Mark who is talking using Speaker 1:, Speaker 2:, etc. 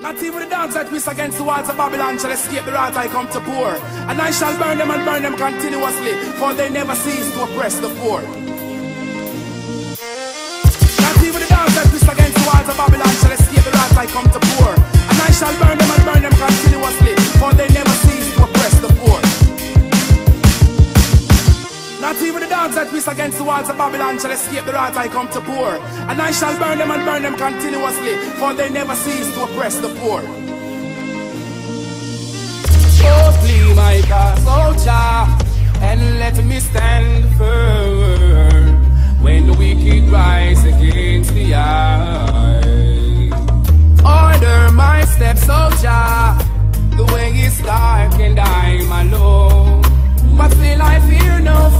Speaker 1: Not even the dogs that twist against the walls of Babylon shall escape the wrath I come to pour. And I shall burn them and burn them continuously, for they never cease to oppress the poor. Not even the dogs that twist against the walls of Babylon shall escape the wrath I come to pour. And I shall burn them and burn them continuously, for walls of Babylon shall escape the wrath I come to pour. And I shall burn them and burn them continuously, for they never cease to oppress the poor. Oh, please, my God, Jah, and let me stand firm when the wicked rise against the eye. Order my steps, Jah, the way is dark and I'm alone. But still I fear no